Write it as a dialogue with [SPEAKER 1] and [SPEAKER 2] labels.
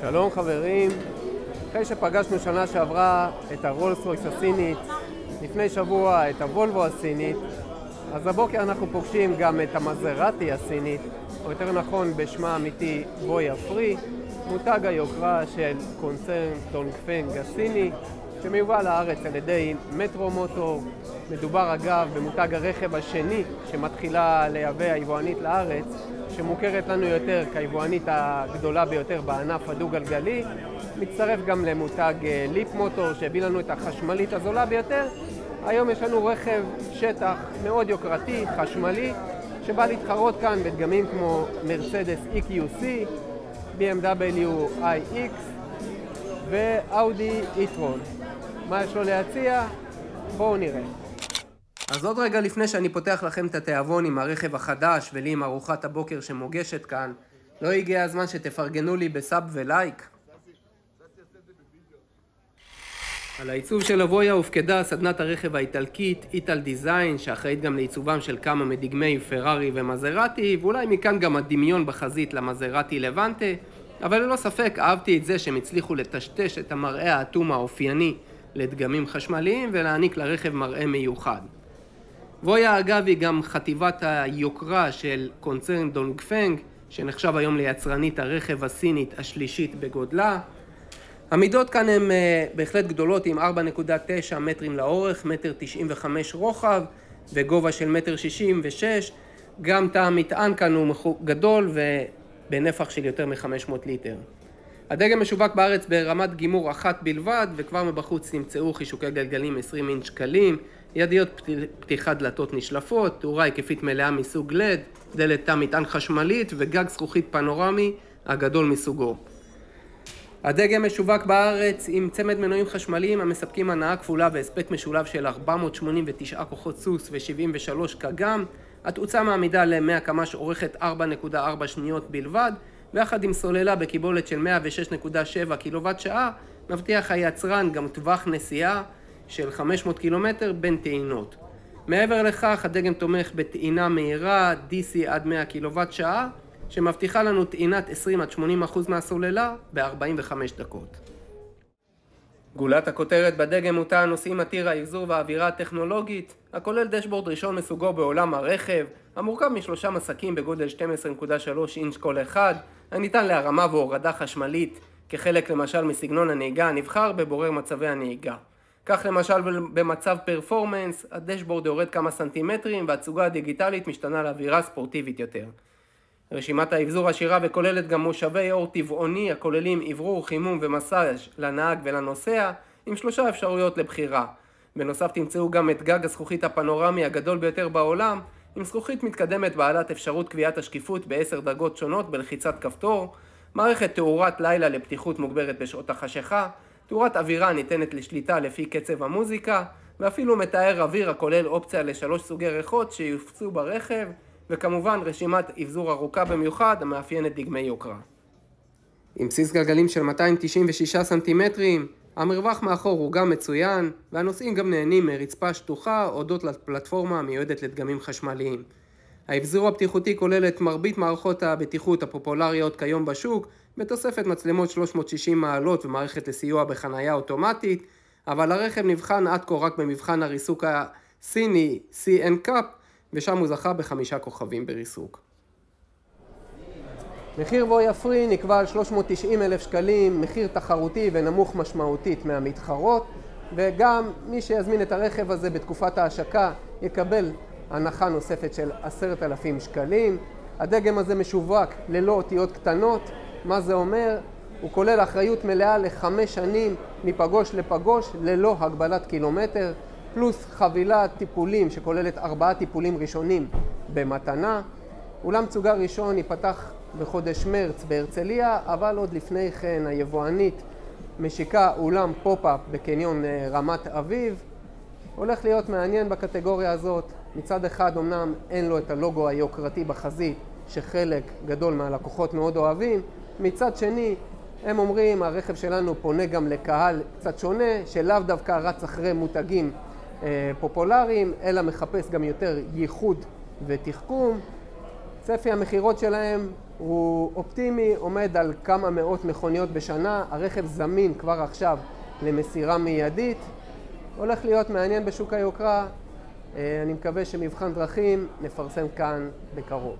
[SPEAKER 1] שלום חברים, אחרי שפגשנו שנה שעברה את הרולס רויס הסינית, לפני שבוע את הוולבו הסינית, אז הבוקר אנחנו פוגשים גם את המזרטי הסינית, או יותר נכון בשמה האמיתי בויה פרי, מותג היוקרה של קונצרן דונגפנג הסיני, שמיובא לארץ על ידי מטרו מוטור. מדובר אגב במותג הרכב השני שמתחילה לייבא היבואנית לארץ, שמוכרת לנו יותר כיבואנית הגדולה ביותר בענף הדו-גלגלי. מצטרף גם למותג אה, ליפ מוטור שהביא לנו את החשמלית הזולה ביותר. היום יש לנו רכב שטח מאוד יוקרתי, חשמלי, שבא להתחרות כאן בדגמים כמו מרצדס EQC, BMW iX ואאודי e-tron. מה יש לו להציע? בואו נראה. אז עוד רגע לפני שאני פותח לכם את התיאבון עם הרכב החדש ולי עם ארוחת הבוקר שמוגשת כאן, לא הגיע הזמן שתפרגנו לי בסאב ולייק? על העיצוב של אבויה הופקדה סדנת הרכב האיטלקית איטל דיזיין שאחראית גם לעיצובם של כמה מדגמי פרארי ומזרטי ואולי מכאן גם הדמיון בחזית למזרטי לבנטה אבל ללא ספק אהבתי את זה שהם הצליחו לטשטש את המראה האטום האופייני לדגמים חשמליים ולהעניק לרכב מראה מיוחד. וויה אגב היא גם חטיבת היוקרה של קונצרן דונגפנג שנחשב היום ליצרנית הרכב הסינית השלישית בגודלה. המידות כאן הן uh, בהחלט גדולות עם 4.9 מטרים לאורך, מטר 95 רוחב וגובה של מטר 66. גם תא המטען כאן הוא גדול ובנפח של יותר מ-500 ליטר. הדגם משווק בארץ ברמת גימור אחת בלבד, וכבר מבחוץ נמצאו חישוקי גלגלים 20 אינץ' שקלים, ידיות פתיחת דלתות נשלפות, תאורה היקפית מלאה מסוג לד, דלת תא מטען חשמלית וגג זכוכית פנורמי הגדול מסוגו. הדגם משווק בארץ עם צמד מנועים חשמליים המספקים הנאה כפולה והספק משולב של 489 כוחות סוס ו-73 קגם. התאוצה מעמידה ל-100 קמ"ש אורכת 4.4 שניות בלבד ויחד עם סוללה בקיבולת של 106.7 קילוואט שעה, מבטיח היצרן גם טווח נסיעה של 500 קילומטר בין טעינות. מעבר לכך, הדגם תומך בטעינה מהירה, DC עד 100 קילוואט שעה, שמבטיחה לנו טעינת 20 עד 80 אחוז מהסוללה ב-45 דקות. גולת הכותרת בדגם הוא תא הנוסעים עתיר האבזור והאווירה הטכנולוגית, הכולל דשבורד ראשון מסוגו בעולם הרכב, המורכב משלושה מסקים בגודל 12.3 אינץ' כל אחד, הניתן להרמה והורדה חשמלית, כחלק למשל מסגנון הנהיגה הנבחר בבורר מצבי הנהיגה. כך למשל במצב פרפורמנס, הדשבורד יורד כמה סנטימטרים והתצוגה הדיגיטלית משתנה לאווירה ספורטיבית יותר. רשימת האבזור עשירה וכוללת גם מושבי אור טבעוני הכוללים אוורור, חימום ומסאז' לנהג ולנוסע עם שלושה אפשרויות לבחירה. בנוסף תמצאו גם את גג הזכוכית הפנורמי הגדול ביותר בעולם עם זכוכית מתקדמת בעלת אפשרות קביעת השקיפות בעשר דרגות שונות בלחיצת כפתור, מערכת תאורת לילה לפתיחות מוגברת בשעות החשיכה, תאורת אווירה ניתנת לשליטה לפי קצב המוזיקה, ואפילו מתאר אוויר הכולל אופציה לשלוש סוגי ריחות שיופצו ברכב, וכמובן רשימת אבזור ארוכה במיוחד המאפיינת דגמי יוקרה. עם בסיס גלגלים של 296 סנטימטרים, המרווח מאחור הוא גם מצוין, והנוסעים גם נהנים מרצפה שטוחה הודות לפלטפורמה המיועדת לדגמים חשמליים. האבזור הבטיחותי כולל את מרבית מערכות הבטיחות הפופולריות כיום בשוק, בתוספת מצלמות 360 מעלות ומערכת לסיוע בחנייה אוטומטית, אבל הרכב נבחן עד כה רק במבחן הריסוק הסיני CN Cup, ושם הוא זכה בחמישה כוכבים בריסוק. מחיר בו יפרי נקבע על 390 אלף שקלים, מחיר תחרותי ונמוך משמעותית מהמתחרות, וגם מי שיזמין את הרכב הזה בתקופת ההשקה יקבל הנחה נוספת של עשרת אלפים שקלים. הדגם הזה משווק ללא אותיות קטנות, מה זה אומר? הוא כולל אחריות מלאה לחמש שנים מפגוש לפגוש ללא הגבלת קילומטר, פלוס חבילת טיפולים שכוללת ארבעה טיפולים ראשונים במתנה. אולם תצוגה ראשון ייפתח בחודש מרץ בהרצליה, אבל עוד לפני כן היבואנית משיקה אולם פופ-אפ בקניון אה, רמת אביב. הולך להיות מעניין בקטגוריה הזאת. מצד אחד אמנם אין לו את הלוגו היוקרתי בחזית, שחלק גדול מהלקוחות מאוד אוהבים, מצד שני הם אומרים הרכב שלנו פונה גם לקהל קצת שונה, שלאו דווקא רץ אחרי מותגים פופולריים, אלא מחפש גם יותר ייחוד ותחכום. צפי המכירות שלהם הוא אופטימי, עומד על כמה מאות מכוניות בשנה, הרכב זמין כבר עכשיו למסירה מיידית, הולך להיות מעניין בשוק היוקרה, אני מקווה שמבחן דרכים נפרסם כאן בקרוב.